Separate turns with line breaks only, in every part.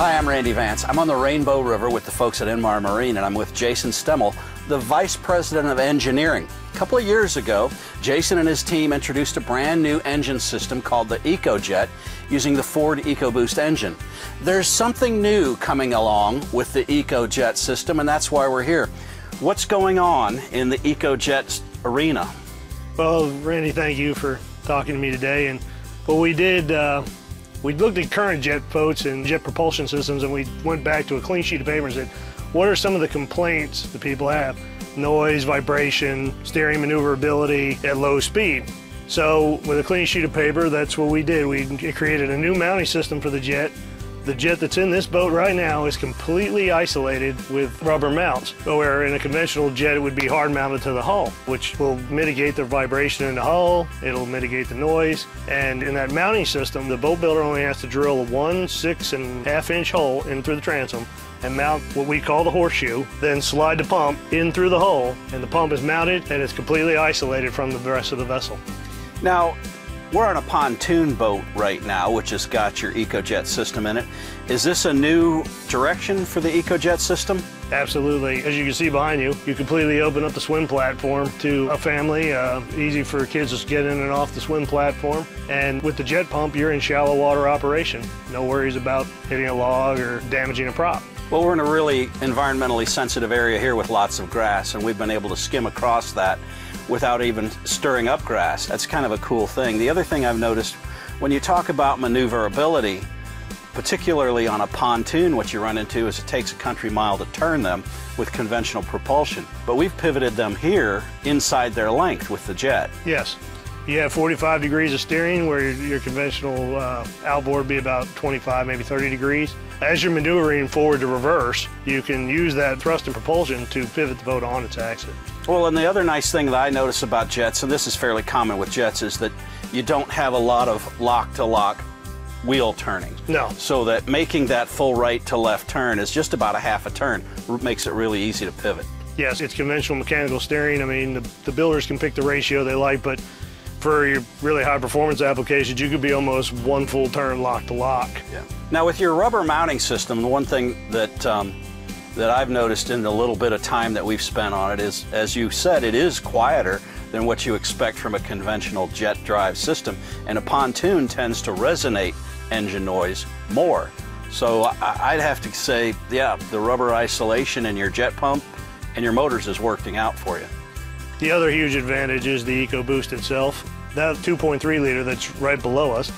Hi, I'm Randy Vance. I'm on the Rainbow River with the folks at Indmar Marine, and I'm with Jason Stemmel, the Vice President of Engineering. A couple of years ago, Jason and his team introduced a brand new engine system called the EcoJet using the Ford EcoBoost engine. There's something new coming along with the EcoJet system, and that's why we're here. What's going on in the EcoJet arena?
Well, Randy, thank you for talking to me today. And what we did, uh, we looked at current jet boats and jet propulsion systems and we went back to a clean sheet of paper and said, what are some of the complaints that people have? Noise, vibration, steering maneuverability at low speed. So with a clean sheet of paper, that's what we did. We created a new mounting system for the jet the jet that's in this boat right now is completely isolated with rubber mounts, where in a conventional jet it would be hard mounted to the hull, which will mitigate the vibration in the hull, it'll mitigate the noise, and in that mounting system, the boat builder only has to drill a one, six, and half inch hole in through the transom and mount what we call the horseshoe, then slide the pump in through the hole, and the pump is mounted and it's completely isolated from the rest of the vessel.
Now, we're on a pontoon boat right now, which has got your EcoJet system in it. Is this a new direction for the EcoJet system?
Absolutely. As you can see behind you, you completely open up the swim platform to a family. Uh, easy for kids to get in and off the swim platform. And with the jet pump, you're in shallow water operation. No worries about hitting a log or damaging a prop.
Well, we're in a really environmentally sensitive area here with lots of grass, and we've been able to skim across that without even stirring up grass. That's kind of a cool thing. The other thing I've noticed, when you talk about maneuverability, particularly on a pontoon, what you run into is it takes a country mile to turn them with conventional propulsion. But we've pivoted them here inside their length with the jet.
Yes. You have 45 degrees of steering where your, your conventional uh, outboard would be about 25, maybe 30 degrees. As you're maneuvering forward to reverse, you can use that thrust and propulsion to pivot the boat on its axis.
Well, and the other nice thing that I notice about jets, and this is fairly common with jets, is that you don't have a lot of lock-to-lock wheel turning.
No.
So that making that full right to left turn is just about a half a turn, makes it really easy to pivot.
Yes, it's conventional mechanical steering. I mean, the, the builders can pick the ratio they like, but for your really high performance applications, you could be almost one full turn lock to lock.
Yeah. Now with your rubber mounting system, the one thing that um, that I've noticed in the little bit of time that we've spent on it is, as you said, it is quieter than what you expect from a conventional jet drive system. And a pontoon tends to resonate engine noise more. So I'd have to say, yeah, the rubber isolation in your jet pump and your motors is working out for you.
The other huge advantage is the EcoBoost itself. That 2.3 liter that's right below us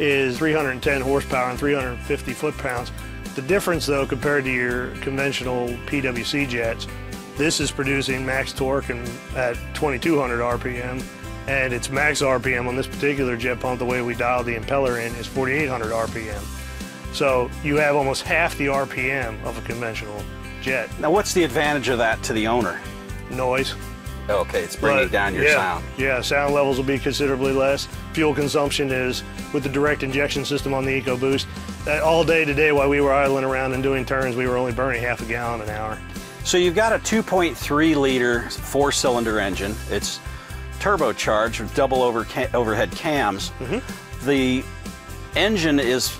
is 310 horsepower and 350 foot-pounds. The difference though compared to your conventional PWC jets, this is producing max torque and at 2200 RPM and its max RPM on this particular jet pump, the way we dial the impeller in, is 4800 RPM. So you have almost half the RPM of a conventional jet.
Now what's the advantage of that to the owner?
Noise.
Okay, it's bringing but, down your
yeah,
sound.
Yeah, sound levels will be considerably less. Fuel consumption is, with the direct injection system on the EcoBoost, that all day today while we were idling around and doing turns, we were only burning half a gallon an hour.
So you've got a 2.3 liter four cylinder engine. It's turbocharged with double over ca overhead cams. Mm -hmm. The engine is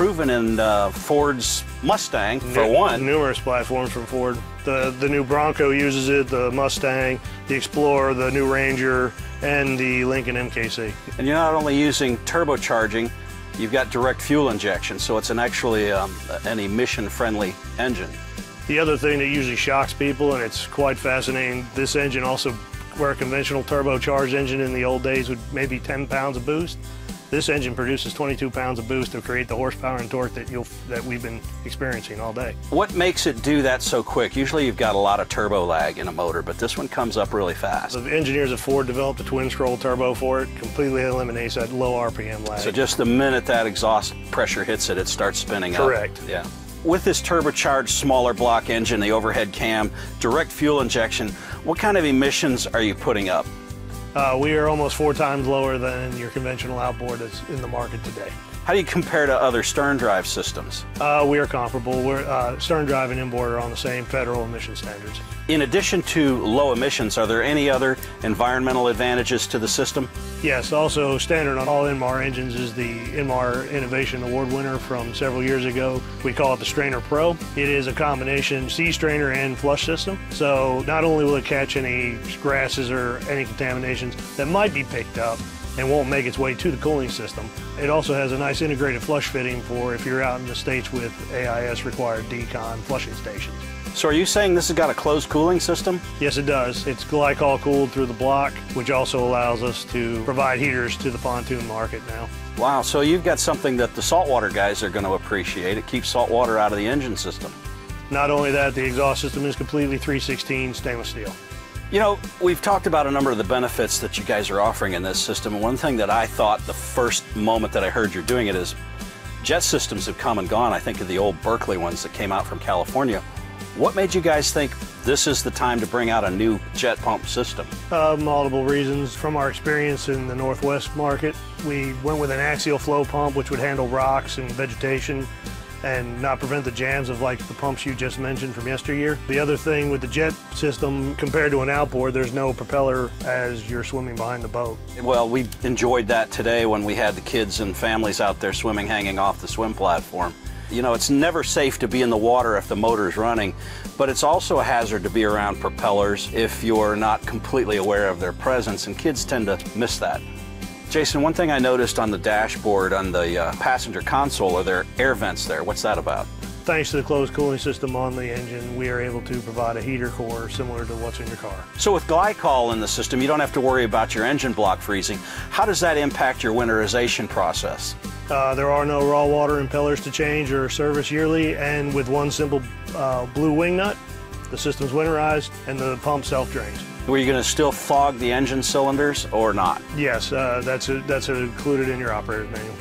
proven in uh, Ford's Mustang for one.
Numerous platforms from Ford. The the new Bronco uses it, the Mustang, the Explorer, the new Ranger, and the Lincoln MKC.
And you're not only using turbocharging, you've got direct fuel injection, so it's an actually um, an emission-friendly engine.
The other thing that usually shocks people, and it's quite fascinating, this engine also, where a conventional turbocharged engine in the old days would maybe 10 pounds of boost, this engine produces 22 pounds of boost to create the horsepower and torque that you'll that we've been experiencing all day.
What makes it do that so quick? Usually you've got a lot of turbo lag in a motor, but this one comes up really fast.
The engineers at Ford developed a twin scroll turbo for it, completely eliminates that low RPM lag.
So just the minute that exhaust pressure hits it, it starts spinning
Correct.
up. Yeah. With this turbocharged smaller block engine, the overhead cam, direct fuel injection, what kind of emissions are you putting up?
Uh, we are almost four times lower than your conventional outboard that's in the market today.
How do you compare to other stern drive systems?
Uh, we are comparable. We're, uh, stern drive and inboard are on the same federal emission standards.
In addition to low emissions, are there any other environmental advantages to the system?
Yes, also standard on all Indmar engines is the Indmar Innovation Award winner from several years ago. We call it the Strainer Pro. It is a combination sea strainer and flush system. So not only will it catch any grasses or any contaminations that might be picked up, and won't make its way to the cooling system. It also has a nice integrated flush fitting for if you're out in the States with AIS required decon flushing stations.
So are you saying this has got a closed cooling system?
Yes, it does. It's glycol cooled through the block, which also allows us to provide heaters to the pontoon market now.
Wow, so you've got something that the saltwater guys are going to appreciate. It keeps salt water out of the engine system.
Not only that, the exhaust system is completely 316 stainless steel.
You know, we've talked about a number of the benefits that you guys are offering in this system. One thing that I thought the first moment that I heard you're doing it is jet systems have come and gone. I think of the old Berkeley ones that came out from California. What made you guys think this is the time to bring out a new jet pump system?
Uh, multiple reasons. From our experience in the Northwest market, we went with an axial flow pump which would handle rocks and vegetation and not prevent the jams of like the pumps you just mentioned from yesteryear. The other thing with the jet system compared to an outboard, there's no propeller as you're swimming behind the boat.
Well, we enjoyed that today when we had the kids and families out there swimming hanging off the swim platform. You know, it's never safe to be in the water if the motor's running, but it's also a hazard to be around propellers if you're not completely aware of their presence, and kids tend to miss that. Jason, one thing I noticed on the dashboard on the uh, passenger console are there air vents there. What's that about?
Thanks to the closed cooling system on the engine, we are able to provide a heater core similar to what's in your car.
So with glycol in the system, you don't have to worry about your engine block freezing. How does that impact your winterization process?
Uh, there are no raw water impellers to change or service yearly, and with one simple uh, blue wing nut, the system's winterized and the pump self-drains.
Were you going to still fog the engine cylinders or not?
Yes, uh, that's a, that's a included in your operator's manual.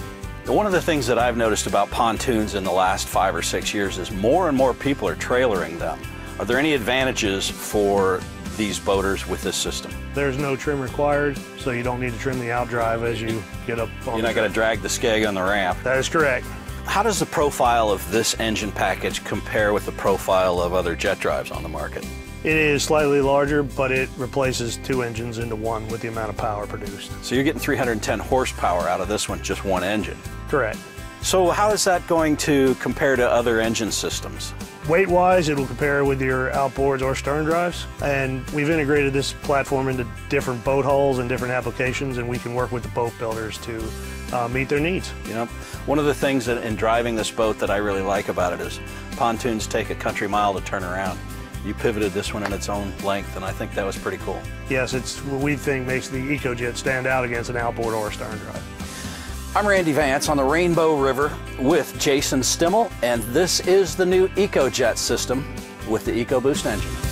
One of the things that I've noticed about pontoons in the last five or six years is more and more people are trailering them. Are there any advantages for these boaters with this system?
There's no trim required, so you don't need to trim the outdrive as you get up
You're not going to drag the skeg on the ramp.
That is correct.
How does the profile of this engine package compare with the profile of other jet drives on the market?
It is slightly larger, but it replaces two engines into one with the amount of power produced.
So you're getting 310 horsepower out of this one, just one engine.
Correct.
So how is that going to compare to other engine systems?
Weight-wise, it'll compare with your outboards or stern drives. And we've integrated this platform into different boat hulls and different applications, and we can work with the boat builders to uh, meet their needs.
You know, one of the things that in driving this boat that I really like about it is pontoons take a country mile to turn around you pivoted this one in its own length, and I think that was pretty cool.
Yes, it's what we think makes the EcoJet stand out against an outboard or a stern drive.
I'm Randy Vance on the Rainbow River with Jason Stimmel, and this is the new EcoJet system with the EcoBoost engine.